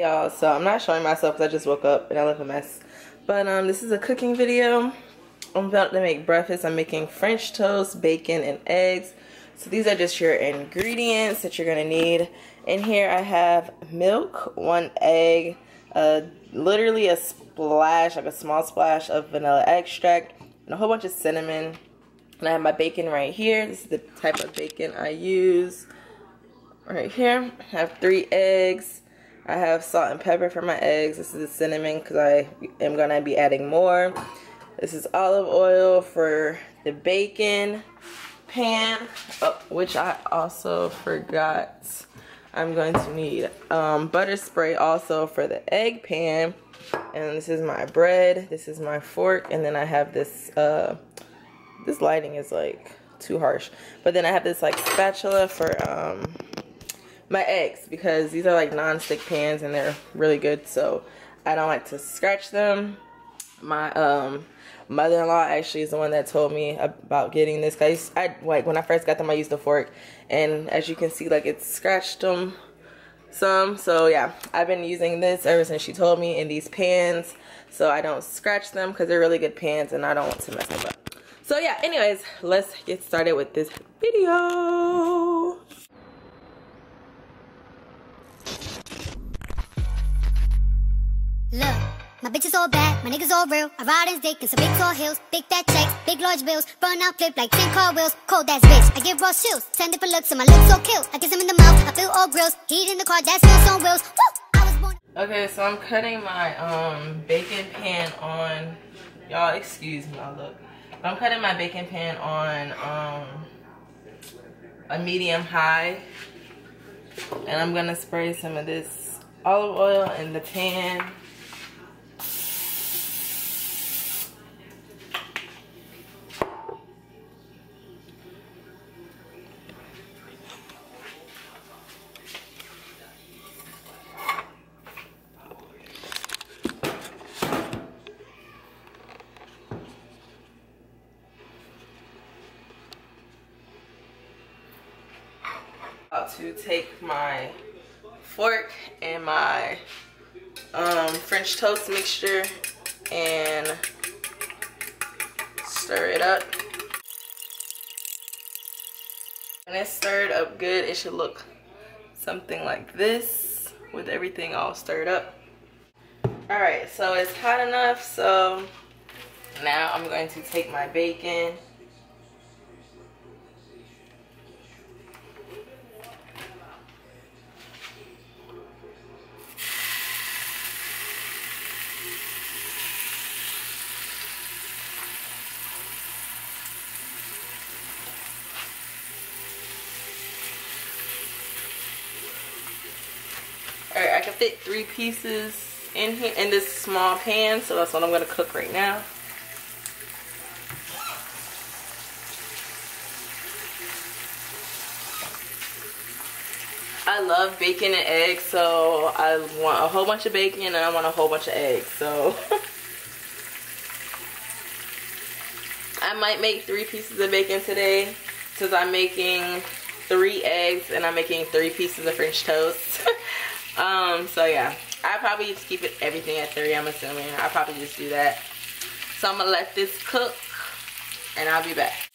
y'all so i'm not showing myself because i just woke up and i look a mess. But um this is a cooking video. I'm about to make breakfast. I'm making french toast bacon and eggs. So these are just your ingredients that you're gonna need. In here i have milk one egg uh literally a splash like a small splash of vanilla extract and a whole bunch of cinnamon. And i have my bacon right here. This is the type of bacon i use. Right here I have three eggs I have salt and pepper for my eggs. This is the cinnamon because I am going to be adding more. This is olive oil for the bacon pan, oh, which I also forgot. I'm going to need um, butter spray also for the egg pan. And this is my bread. This is my fork. And then I have this, uh, this lighting is like too harsh. But then I have this like spatula for, um, my eggs because these are like non-stick pans and they're really good so I don't like to scratch them. My um mother-in-law actually is the one that told me about getting this because I like when I first got them I used a fork and as you can see like it scratched them some. So yeah I've been using this ever since she told me in these pans so I don't scratch them because they're really good pans and I don't want to mess them up. So yeah anyways let's get started with this video Look, my bitch is all bad, my niggas all real. I ride in dick in some big tall hills, big fat checks, big large bills, run out flip like 10 car wheels. Cold ass bitch, I give raw chills, 10 different looks, and my lips so kill. I kiss him in the mouth, I feel all grills, heat in the car, that's no on wheels. Woo! Okay, so I'm cutting my um bacon pan on. Y'all excuse me, I'll look. I'm cutting my bacon pan on um a medium high, and I'm gonna spray some of this olive oil in the pan. about to take my fork and my um, French toast mixture and stir it up. When it's stirred up good, it should look something like this with everything all stirred up. Alright, so it's hot enough, so now I'm going to take my bacon fit three pieces in here in this small pan, so that's what I'm gonna cook right now. I love bacon and eggs, so I want a whole bunch of bacon and I want a whole bunch of eggs, so I might make three pieces of bacon today since I'm making three eggs and I'm making three pieces of French toast. Um, so yeah, I probably just keep it everything at three, I'm assuming. i probably just do that. So I'm gonna let this cook and I'll be back.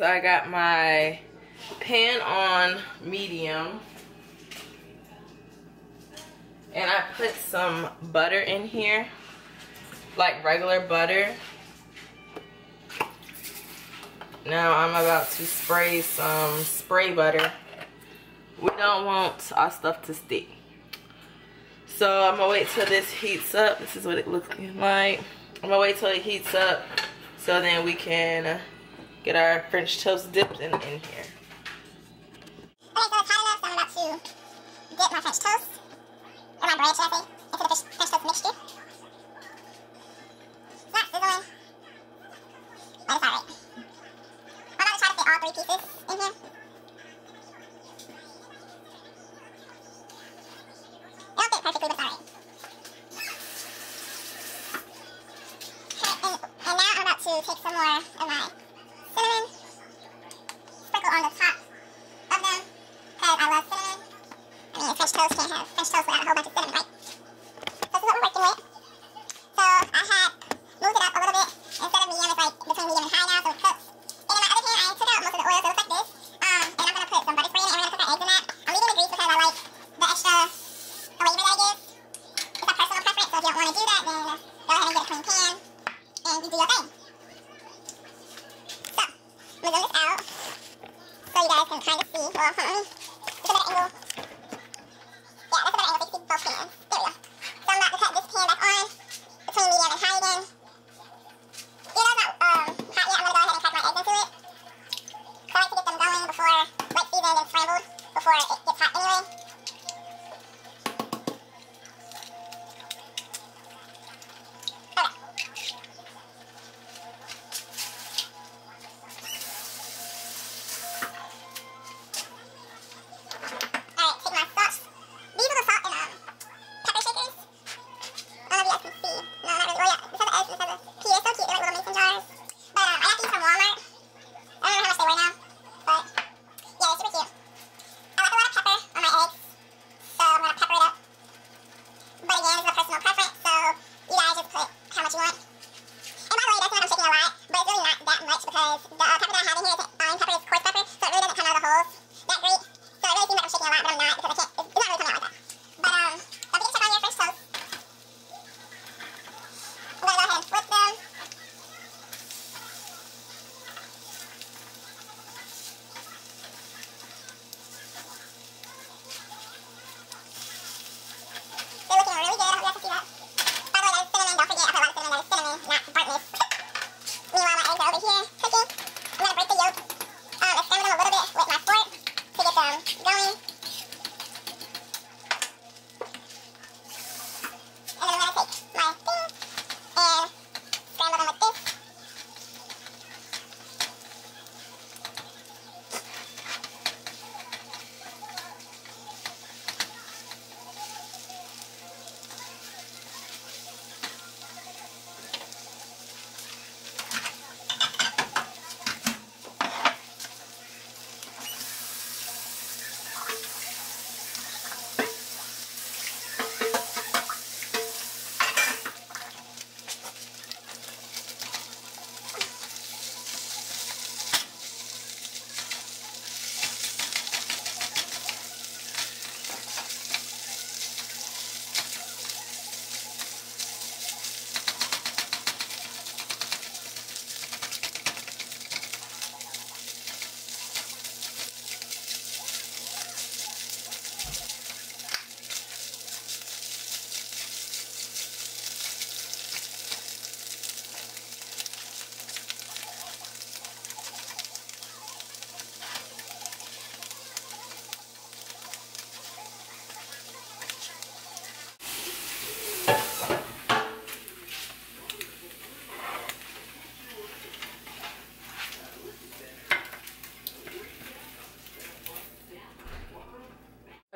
So I got my pan on medium. And I put some butter in here, like regular butter. Now I'm about to spray some spray butter. We don't want our stuff to stick. So I'm gonna wait till this heats up. This is what it looks like. I'm gonna wait till it heats up so then we can get our French toast dipped in, in here. Okay, so it's enough, I'm about to dip my French toast, my into the French, toast mixture. It's sizzling, but it's alright. I'm about to try to fit all three pieces in here. It don't fit perfectly, but it's alright. Okay, and, and now I'm about to take some more of my cinnamon, sprinkle on the top of them, because I love cinnamon. I mean, French toast can't have French toast without a whole bunch of cinnamon, right? So this is what we're working with. So I had moved it up a little bit. Instead of medium, it's like between medium and high now, so it cooks. And in my other pan, I took out most of the oil, so it looks like this. Um, and I'm gonna put some butter spray in it, and we're gonna cook our eggs in that. I'm leaving the grease because I like the extra flavor that it gives. It's a personal preference, so if you don't want to do that, then go ahead and get a clean pan, and you do your thing. So, I'm gonna zoom this out, so you guys can kind of see. Well, hold a better angle. Better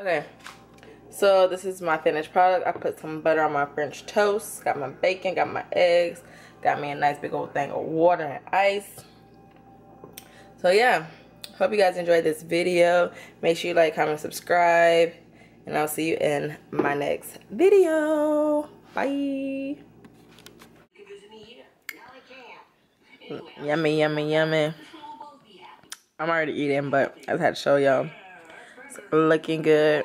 Okay, so this is my finished product. I put some butter on my French toast, got my bacon, got my eggs, got me a nice big old thing of water and ice. So yeah, hope you guys enjoyed this video. Make sure you like, comment, subscribe, and I'll see you in my next video. Bye. Yummy, yummy, yummy. I'm already eating, but I just had to show y'all. Looking good.